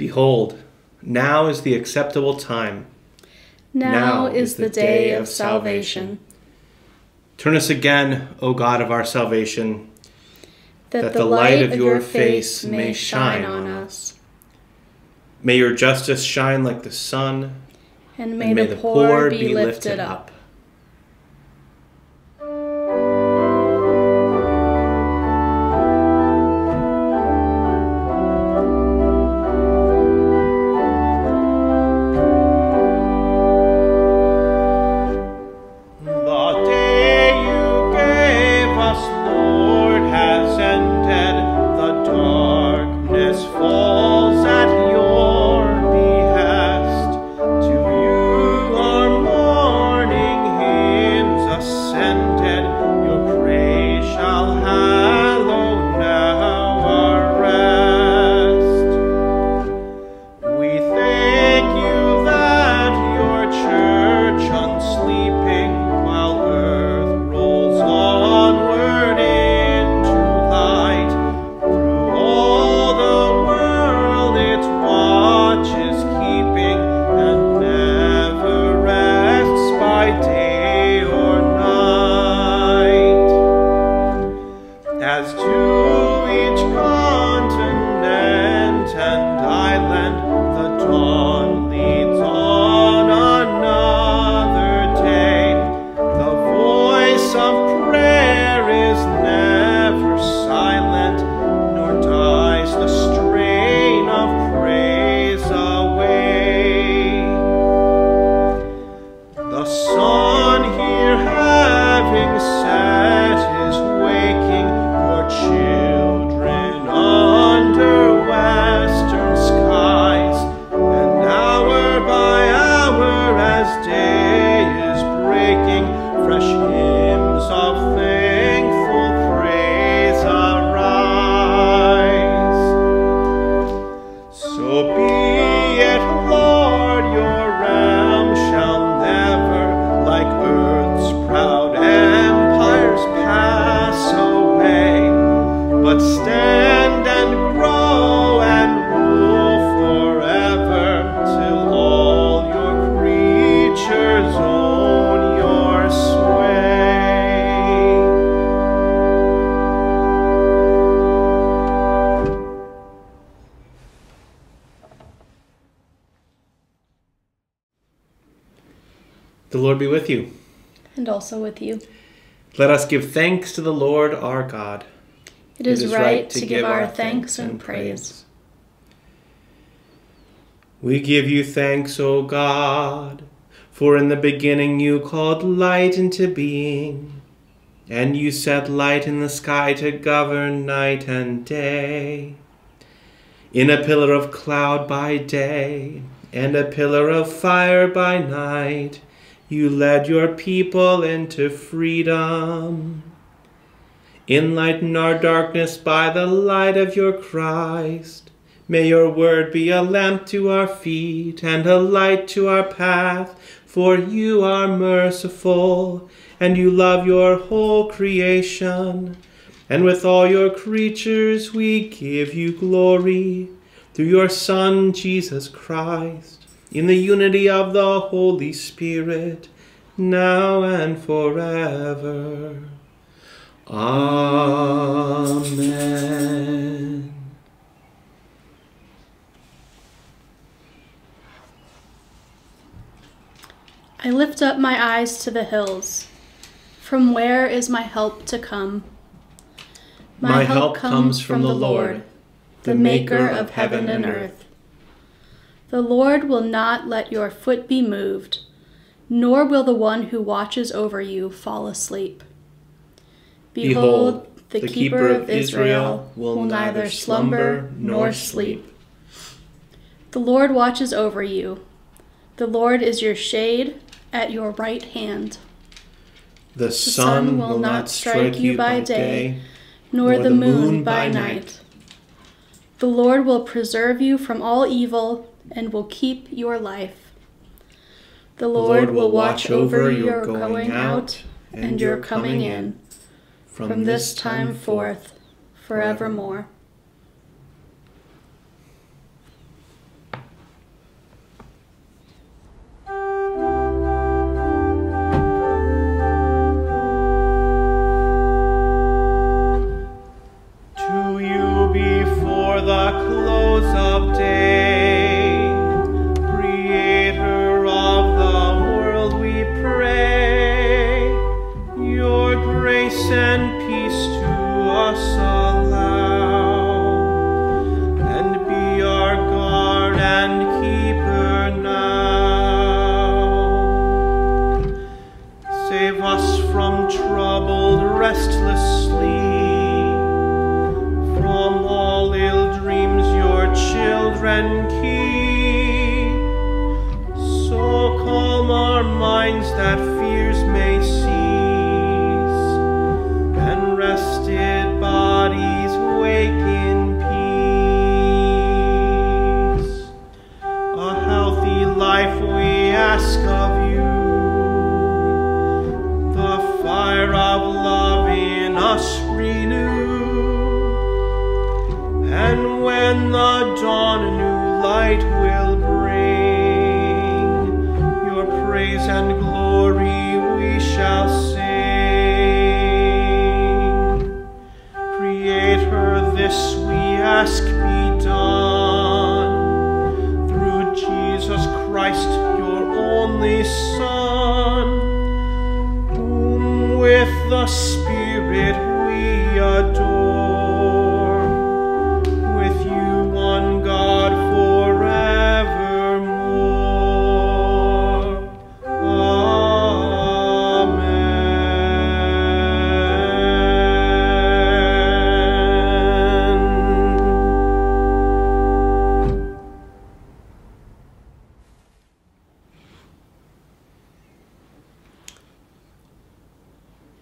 Behold, now is the acceptable time. Now, is the day of salvation, Turn us again, O God of our salvation, that the light of your face may shine on us, May your justice shine like the sun, and may the poor be lifted up. As to each continent and island, the dawn also with you. Let us give thanks to the Lord our God. It is, right, to give our thanks and praise. We give you thanks, O God, for in the beginning you called light into being, and you set light in the sky to govern night and day. In a pillar of cloud by day, and a pillar of fire by night, you led your people into freedom. Enlighten our darkness by the light of your Christ. May your word be a lamp to our feet and a light to our path, for you are merciful and you love your whole creation. And with all your creatures we give you glory through your Son, Jesus Christ, in the unity of the Holy Spirit, now and forever. Amen. I lift up my eyes to the hills. From where is my help to come? My help comes from the Lord, the maker of heaven and earth. The Lord will not let your foot be moved, nor will the one who watches over you fall asleep. Behold, the keeper of Israel will neither slumber nor sleep. The Lord watches over you. The Lord is your shade at your right hand. The sun will not strike you by day, nor the moon by night. The Lord will preserve you from all evil and will keep your life. The Lord will watch over your going out and your coming in from this time forth forevermore.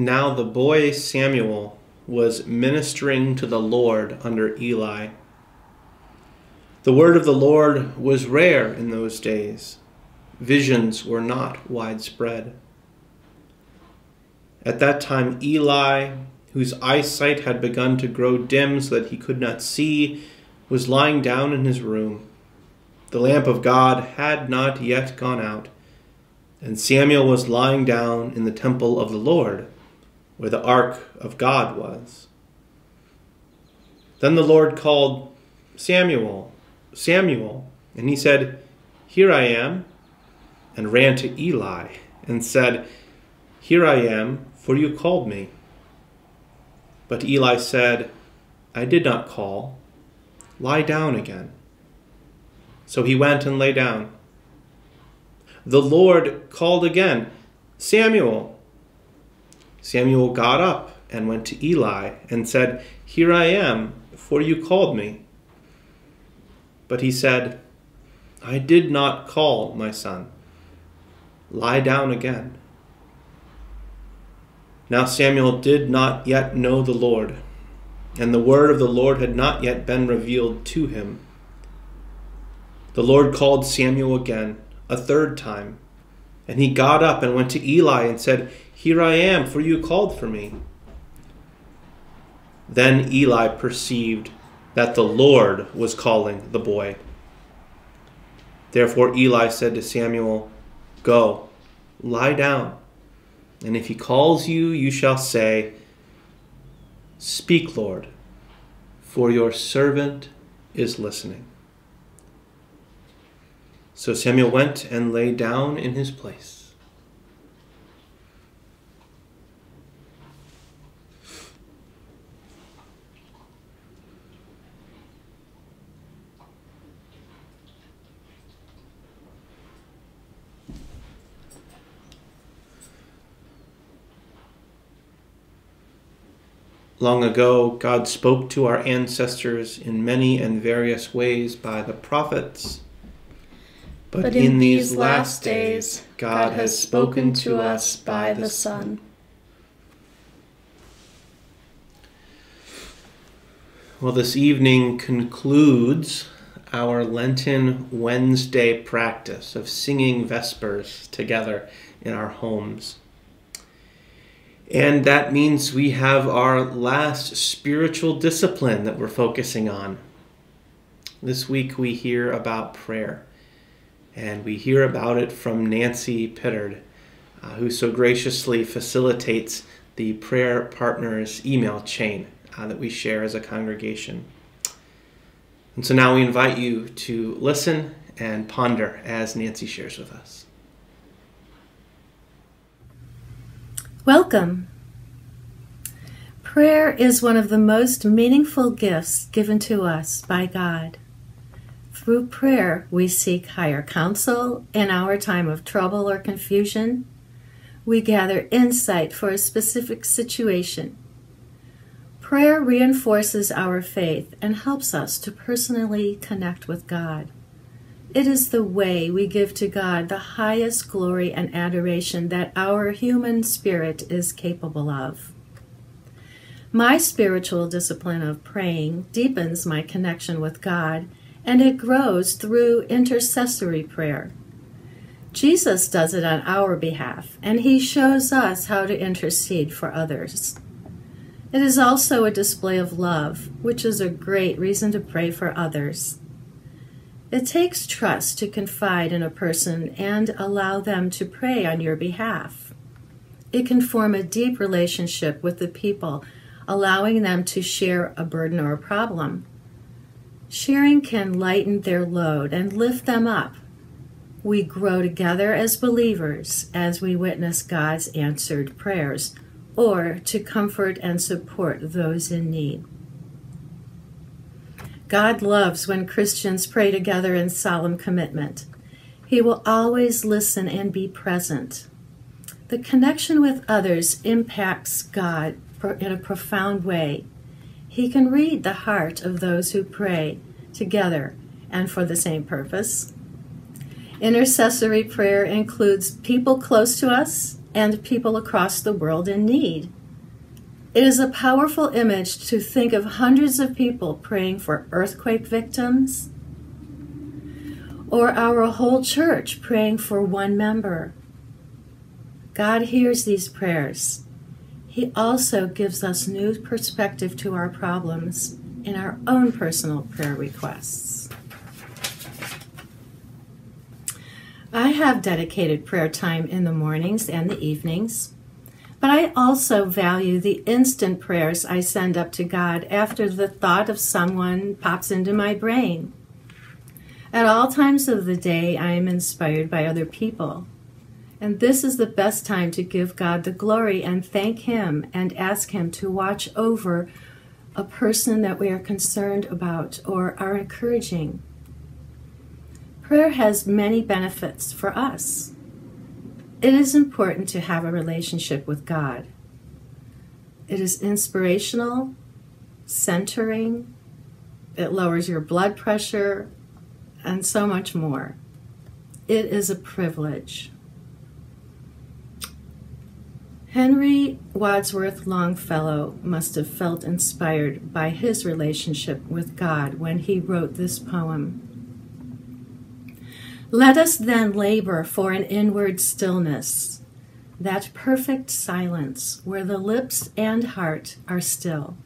Now the boy Samuel was ministering to the Lord under Eli. The word of the Lord was rare in those days. Visions were not widespread. At that time, Eli, whose eyesight had begun to grow dim so that he could not see, was lying down in his room. The lamp of God had not yet gone out, and Samuel was lying down in the temple of the Lord where the ark of God was. Then the Lord called Samuel, Samuel, and he said, Here I am, and ran to Eli and said, Here I am, for you called me. But Eli said, I did not call. Lie down again. So he went and lay down. The Lord called again, Samuel. Samuel got up and went to Eli and said, Here I am, for you called me. But he said, I did not call, my son. Lie down again. Now Samuel did not yet know the Lord, and the word of the Lord had not yet been revealed to him. The Lord called Samuel again, a third time, and he got up and went to Eli and said, Here I am, for you called for me. Then Eli perceived that the Lord was calling the boy. Therefore Eli said to Samuel, Go, lie down, and if he calls you, you shall say, Speak, Lord, for your servant is listening. So Samuel went and lay down in his place. Long ago, God spoke to our ancestors in many and various ways by the prophets. But, in, these last days, God has spoken to us by the Son. Well, this evening concludes our Lenten Wednesday practice of singing Vespers together in our homes. And that means we have our last spiritual discipline that we're focusing on. This week we hear about prayer, and we hear about it from Nancy Pittard, uh, who so graciously facilitates the Prayer Partners email chain uh, that we share as a congregation. And so now we invite you to listen and ponder as Nancy shares with us. Welcome. Prayer is one of the most meaningful gifts given to us by God. Through prayer, we seek higher counsel in our time of trouble or confusion. We gather insight for a specific situation. Prayer reinforces our faith and helps us to personally connect with God. It is the way we give to God the highest glory and adoration that our human spirit is capable of. My spiritual discipline of praying deepens my connection with God, and it grows through intercessory prayer. Jesus does it on our behalf, and he shows us how to intercede for others. It is also a display of love, which is a great reason to pray for others. It takes trust to confide in a person and allow them to pray on your behalf. It can form a deep relationship with the people, allowing them to share a burden or a problem. Sharing can lighten their load and lift them up. We grow together as believers as we witness God's answered prayers or to comfort and support those in need. God loves when Christians pray together in solemn commitment. He will always listen and be present. The connection with others impacts God in a profound way. He can read the heart of those who pray together and for the same purpose. Intercessory prayer includes people close to us and people across the world in need. It is a powerful image to think of hundreds of people praying for earthquake victims, or our whole church praying for one member. God hears these prayers. He also gives us new perspective to our problems in our own personal prayer requests. I have dedicated prayer time in the mornings and the evenings. But I also value the instant prayers I send up to God after the thought of someone pops into my brain. At all times of the day, I am inspired by other people. And this is the best time to give God the glory and thank Him and ask Him to watch over a person that we are concerned about or are encouraging. Prayer has many benefits for us. It is important to have a relationship with God. It is inspirational, centering, it lowers your blood pressure, and so much more. It is a privilege. Henry Wadsworth Longfellow must have felt inspired by his relationship with God when he wrote this poem. Let us then labor for an inward stillness, that perfect silence where the lips and heart are still,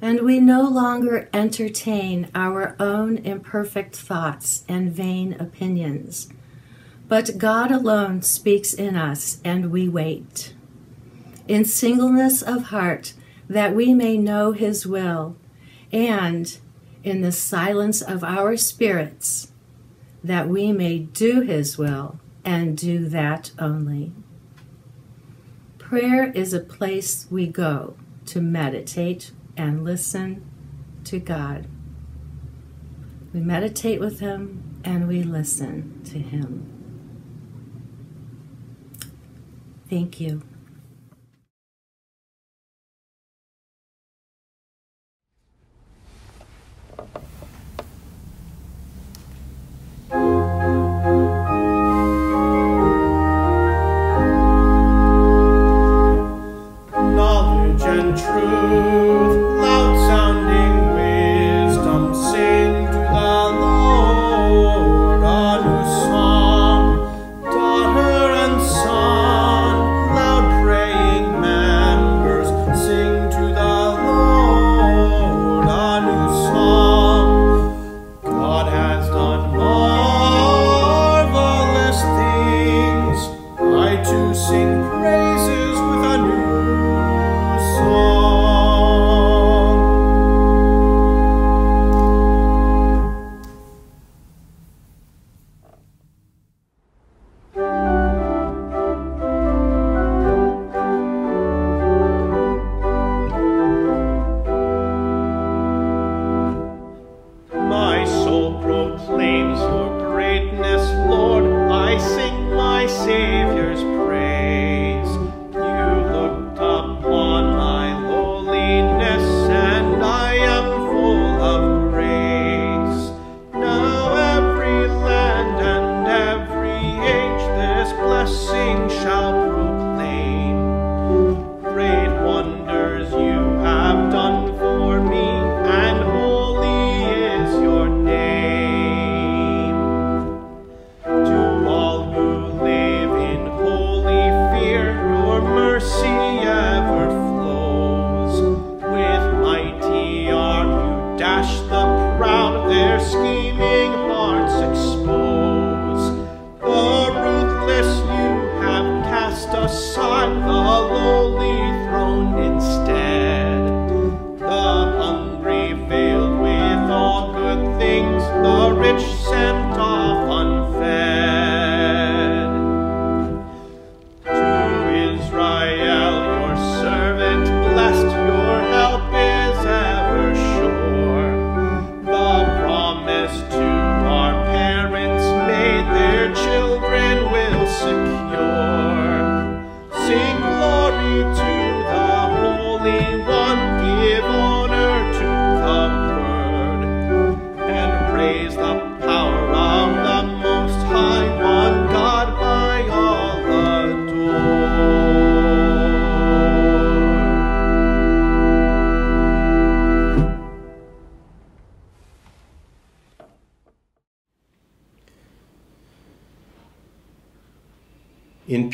and we no longer entertain our own imperfect thoughts and vain opinions, but God alone speaks in us, and we wait. In singleness of heart, that we may know His will, and in the silence of our spirits, that we may do His will and do that only. Prayer is a place we go to meditate and listen to God. We meditate with Him and we listen to Him. Thank you.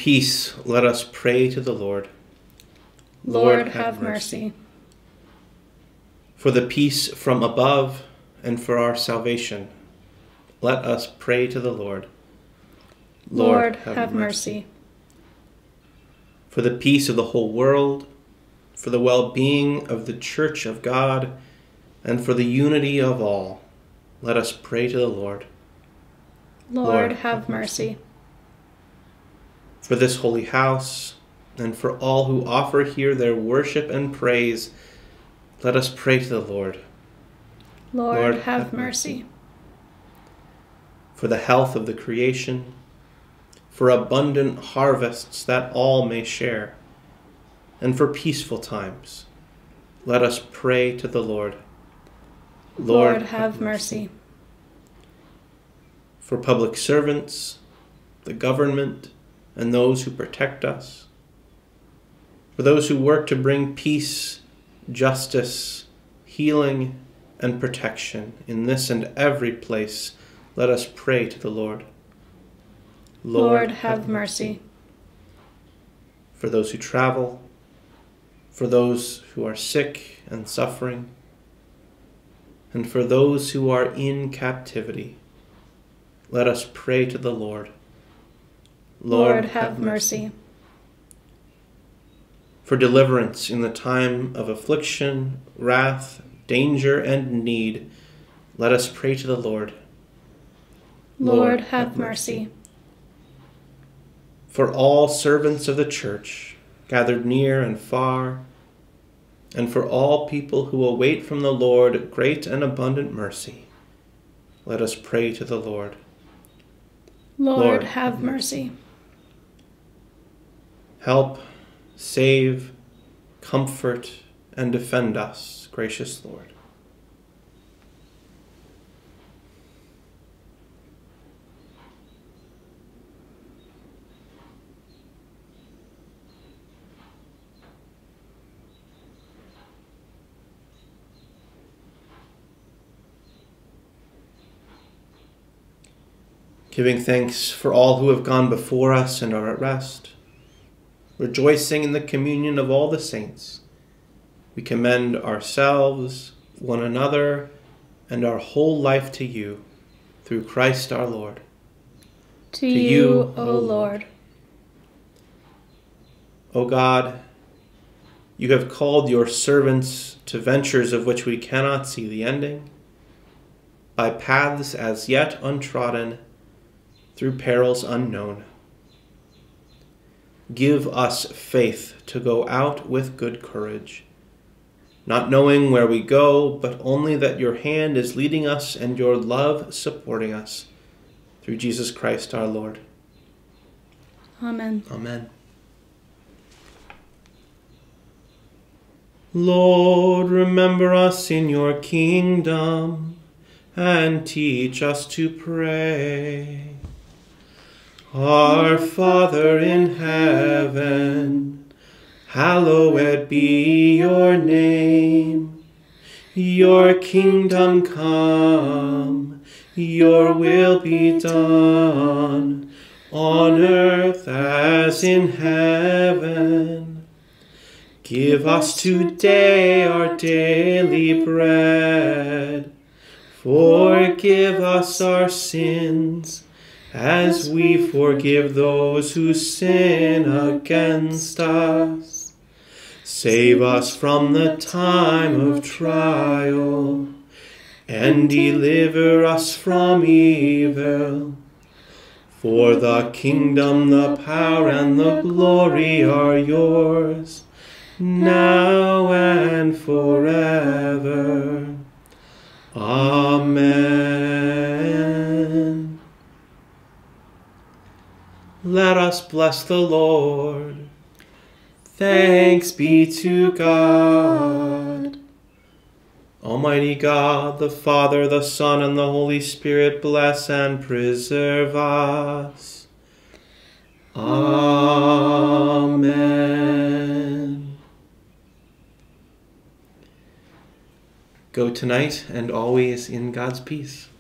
Peace, let us pray to the Lord. Lord, have mercy. For the peace from above and for our salvation, let us pray to the Lord. Lord, have mercy. For the peace of the whole world, for the well being of the Church of God, and for the unity of all, let us pray to the Lord. Lord, Lord, have have mercy. For this holy house, and for all who offer here their worship and praise, let us pray to the Lord. Lord, Lord, have have mercy. For the health of the creation, for abundant harvests that all may share, and for peaceful times, let us pray to the Lord. Lord, have mercy. For public servants, the government, and those who protect us, for those who work to bring peace, justice, healing, and protection in this and every place, let us pray to the Lord. Lord, have mercy. For those who travel, for those who are sick and suffering, and for those who are in captivity, let us pray to the Lord. Lord, have mercy. For deliverance in the time of affliction, wrath, danger, and need, let us pray to the Lord. Lord, have mercy. For all servants of the church, gathered near and far, and for all people who await from the Lord great and abundant mercy, let us pray to the Lord. Lord, Lord, have have mercy. Help, save, comfort, and defend us, gracious Lord. Giving thanks for all who have gone before us and are at rest rejoicing in the communion of all the saints, we commend ourselves, one another, and our whole life to you, through Christ our Lord. To, you, you, O O Lord. Lord. O God, you have called your servants to ventures of which we cannot see the ending, by paths as yet untrodden, through perils unknown. Give us faith to go out with good courage, not knowing where we go, but only that your hand is leading us and your love supporting us. Through Jesus Christ our Lord. Amen. Amen. Lord, remember us in your kingdom and teach us to pray. Our Father in heaven, hallowed be your name. Your kingdom come, your will be done, on earth as in heaven. Give us today our daily bread. Forgive us our sins, as we forgive those who sin against us. Save us from the time of trial, and deliver us from evil. For the kingdom, the power, and the glory are yours, now and forever. Amen. Let us bless the Lord. Thanks be to God. Almighty God, the Father, the Son, and the Holy Spirit bless and preserve us. Amen. Go tonight and always in God's peace.